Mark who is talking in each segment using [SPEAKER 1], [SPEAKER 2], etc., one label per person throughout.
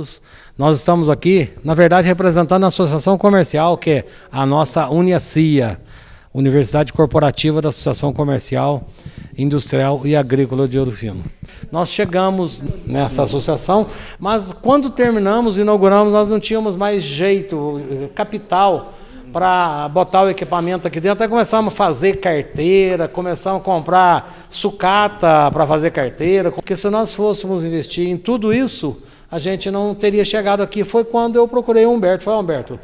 [SPEAKER 1] Todos, nós estamos aqui, na verdade, representando a Associação Comercial, que é a nossa Uniacia, Universidade Corporativa da Associação Comercial, Industrial e Agrícola de Ouro Fino. Nós chegamos nessa associação, mas quando terminamos, inauguramos, nós não tínhamos mais jeito, capital, para botar o equipamento aqui dentro. Aí começamos a fazer carteira, começamos a comprar sucata para fazer carteira, porque se nós fôssemos investir em tudo isso, a gente não teria chegado aqui. Foi quando eu procurei o Humberto. Falei, Humberto,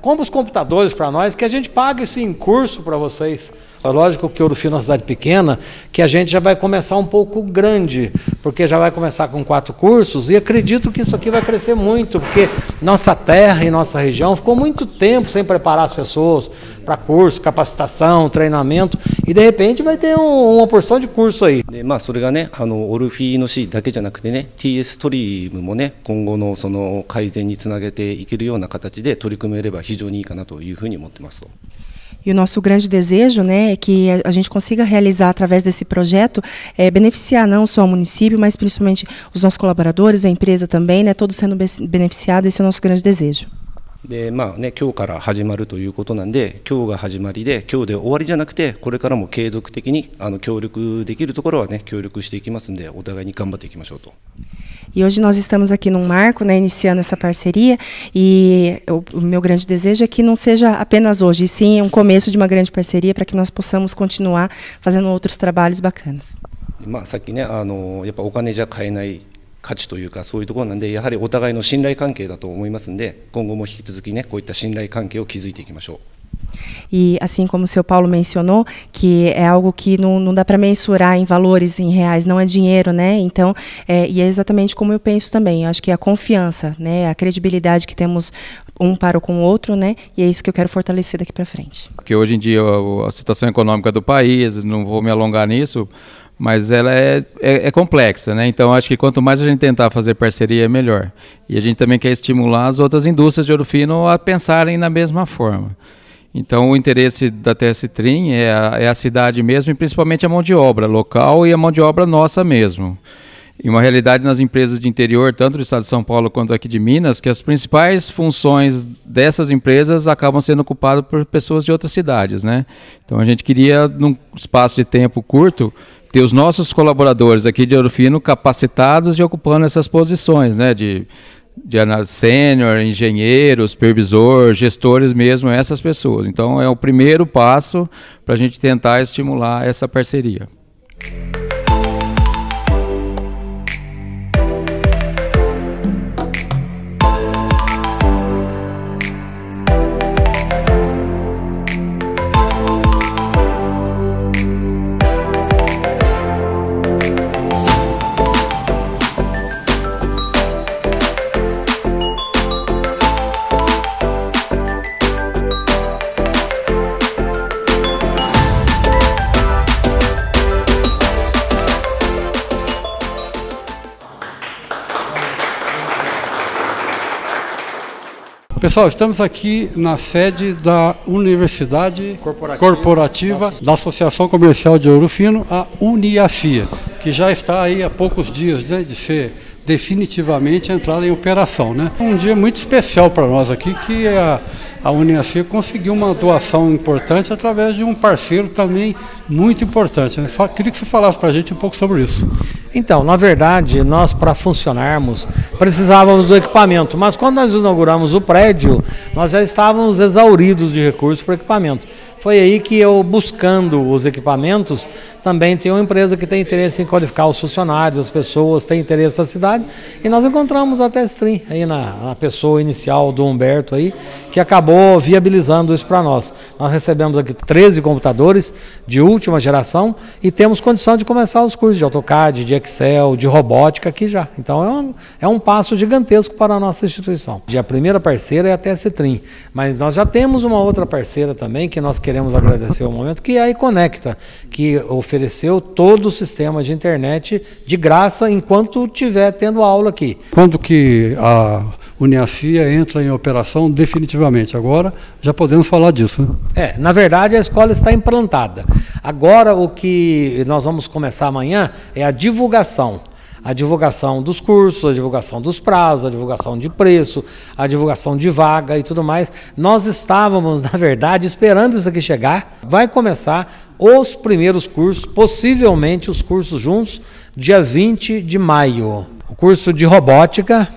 [SPEAKER 1] compra os computadores para nós, que a gente paga esse curso para vocês. É lógico que Ouro Fino é uma cidade pequena, que a gente já vai começar um pouco grande, porque já vai começar com quatro cursos, e acredito que isso aqui vai crescer muito, porque nossa terra e nossa região ficou muito tempo sem preparar as pessoas para curso, capacitação, treinamento, e de repente vai ter um, uma porção de curso aí.
[SPEAKER 2] でまあ、それがねあのオルフィーの C だけじゃなくてね TS トリームもね今後のその改善につなげていけるような形で取り組めれば非常にいいかなというふうに思ってますと。
[SPEAKER 3] E o nosso grande desejo né, é que a gente consiga realizar, através desse projeto, é, beneficiar não só o município, mas principalmente os nossos colaboradores, a empresa também, né, todos sendo beneficiados, esse é o nosso grande desejo.
[SPEAKER 2] でまあね、今日から始まるということなんで、今日が始まりで、今日で終わりじゃなくて、これからも継続的にあの協力できるところは、ね、協力していきますんで、お互いに頑張っていきましょうと。
[SPEAKER 3] E hoje nós estamos aqui num marco, né, iniciando essa parceria, e o, o, meu grande desejo é que não seja apenas hoje, e sim um começo de uma grande parceria para que nós possamos continuar fazendo outros trabalhos bacanas.
[SPEAKER 2] まあ、さっきねあの、やっぱお金じゃ買えない価値というか、そういうところなんで、やはりお互いの信頼関係だと思いますんで、今後も引き続きね、こういった信頼関係を築いていきましょう。
[SPEAKER 3] E assim como o seu Paulo mencionou, que é algo que não, não dá para mensurar em valores, em reais, não é dinheiro, né? Então, é, e é exatamente como eu penso também. Eu acho que a confiança, né, a credibilidade que temos um para com o outro, né? E é isso que eu quero fortalecer daqui para frente.
[SPEAKER 4] Porque hoje em dia a, a situação econômica do país, não vou me alongar nisso, mas ela é, é, é, complexa, né? Então acho que quanto mais a gente tentar fazer parceria, é melhor. E a gente também quer estimular as outras indústrias de ouro fino a pensarem na mesma forma. Então, o interesse da TS Trim é a, é a, cidade mesmo e principalmente a mão de obra local e a mão de obra nossa mesmo. E uma realidade nas empresas de interior, tanto do estado de São Paulo quanto aqui de Minas, que as principais funções dessas empresas acabam sendo ocupadas por pessoas de outras cidades, né? Então, a gente queria, num espaço de tempo curto, ter os nossos colaboradores aqui de Ouro Fino capacitados e ocupando essas posições, né? De de sênior, engenheiro, supervisor, gestores mesmo, essas pessoas. Então é o primeiro passo para a gente tentar estimular essa parceria.
[SPEAKER 5] Pessoal, estamos aqui na sede da Universidade Corporativa, Corporativa da Associação Comercial de Ouro Fino, a Uniacia, que já está aí há poucos dias né, de ser definitivamente entrada em operação. Né? Um dia muito especial para nós aqui, que a, a Uniacia conseguiu uma doação importante através de um parceiro também muito importante. Né? Queria que você falasse para a gente um pouco sobre isso.
[SPEAKER 1] Então, na verdade, nós para funcionarmos precisávamos do equipamento, mas quando nós inauguramos o prédio, nós já estávamos exauridos de recursos para equipamento. Foi aí que eu, buscando os equipamentos, também tem uma empresa que tem interesse em qualificar os funcionários, as pessoas, tem interesse na cidade, e nós encontramos a Testrim aí na, na pessoa inicial do Humberto aí, que acabou viabilizando isso para nós. Nós recebemos aqui 13 computadores de última geração e temos condição de começar os cursos de AutoCAD, de Excel, de robótica aqui já. Então é um, é um passo gigantesco para a nossa instituição. A primeira parceira é a Testrim, mas nós já temos uma outra parceira também que nós queremos agradecer o momento, que é a Iconecta, que ofereceu todo o sistema de internet de graça enquanto tiver tendo aula aqui.
[SPEAKER 5] Quando que a Uniacia entra em operação definitivamente. Agora já podemos falar disso. Né?
[SPEAKER 1] É, na verdade a escola está implantada. Agora o que nós vamos começar amanhã é a divulgação. a divulgação dos cursos, a divulgação dos prazos, a divulgação de preço, a divulgação de vaga e tudo mais. Nós estávamos, na verdade, esperando isso aqui chegar. Vai começar os primeiros cursos, possivelmente os cursos juntos, dia 20 de maio. O curso de robótica,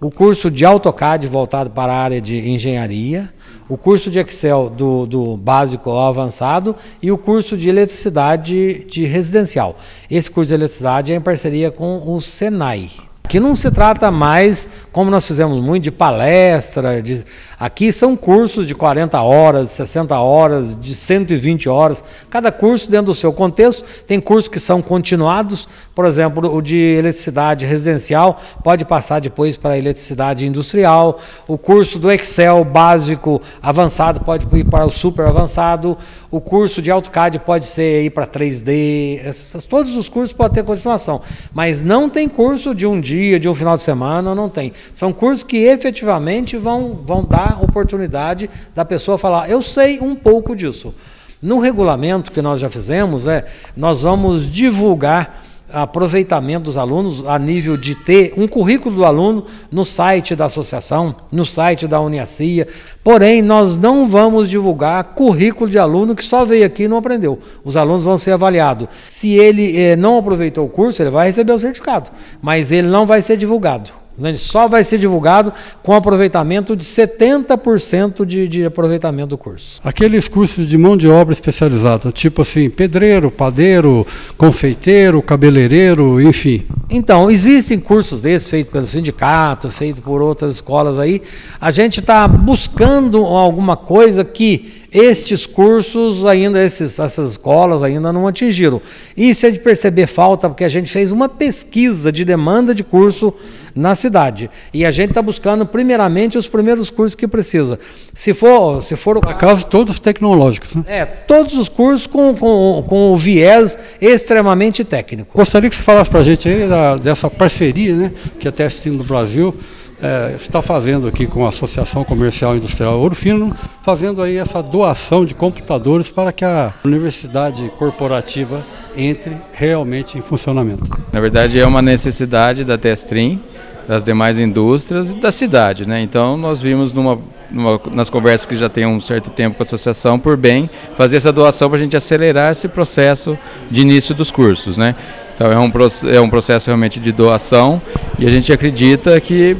[SPEAKER 1] o curso de AutoCAD voltado para a área de engenharia, o curso de Excel do, do básico ao avançado e o curso de eletricidade de residencial. Esse curso de eletricidade é em parceria com o Senai. Aqui não se trata mais, como nós fizemos muito, de palestra. De... Aqui são cursos de 40 horas, de 60 horas, de 120 horas. Cada curso dentro do seu contexto. Tem cursos que são continuados, por exemplo, o de eletricidade residencial pode passar depois para a eletricidade industrial. O curso do Excel básico avançado pode ir para o super avançado. O curso de AutoCAD pode ser ir para 3D. Essas, todos os cursos podem ter continuação. Mas não tem curso de um dia dia, de um final de semana, não tem. São cursos que efetivamente vão, vão dar oportunidade da pessoa falar, eu sei um pouco disso. No regulamento que nós já fizemos, é, nós vamos divulgar aproveitamento dos alunos a nível de ter um currículo do aluno no site da associação, no site da Uniacia. Porém, nós não vamos divulgar currículo de aluno que só veio aqui e não aprendeu. Os alunos vão ser avaliados. Se ele eh, não aproveitou o curso, ele vai receber o certificado, mas ele não vai ser divulgado. Ele só vai ser divulgado com aproveitamento de 70% de, de aproveitamento do curso.
[SPEAKER 5] Aqueles cursos de mão de obra especializada, tipo assim, pedreiro, padeiro, confeiteiro, cabeleireiro, enfim.
[SPEAKER 1] Então, existem cursos desses feitos pelo sindicato, feitos por outras escolas aí. A gente está buscando alguma coisa que estes cursos ainda, esses, essas escolas ainda não atingiram. Isso é de perceber falta, porque a gente fez uma pesquisa de demanda de curso na cidade. E a gente está buscando, primeiramente, os primeiros cursos que precisa. Se for. Se for
[SPEAKER 5] Por acaso, todos tecnológicos. Né?
[SPEAKER 1] É, todos os cursos com, com, com o viés extremamente técnico.
[SPEAKER 5] Gostaria que você falasse para a gente aí da, dessa parceria né, que a Testing do Brasil é, está fazendo aqui com a Associação Comercial Industrial Ouro Fino, fazendo aí essa doação de computadores para que a universidade corporativa entre realmente em funcionamento.
[SPEAKER 4] Na verdade é uma necessidade da Testrim, das demais indústrias e da cidade, né? Então nós vimos numa, numa, nas conversas que já tem um certo tempo com a associação por bem fazer essa doação para a gente acelerar esse processo de início dos cursos, né? Então é um, é um processo realmente de doação e a gente acredita que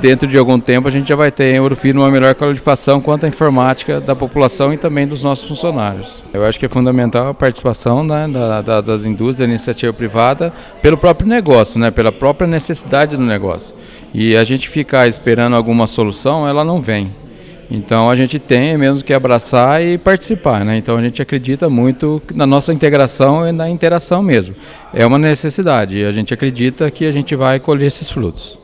[SPEAKER 4] dentro de algum tempo a gente já vai ter em Ouro Fino uma melhor qualificação quanto à informática da população e também dos nossos funcionários. Eu acho que é fundamental a participação né, da, da, das indústrias, da iniciativa privada, pelo próprio negócio, né, pela própria necessidade do negócio. E a gente ficar esperando alguma solução, ela não vem. Então a gente tem mesmo que abraçar e participar, né? Então a gente acredita muito na nossa integração e na interação mesmo. É uma necessidade a gente acredita que a gente vai colher esses frutos.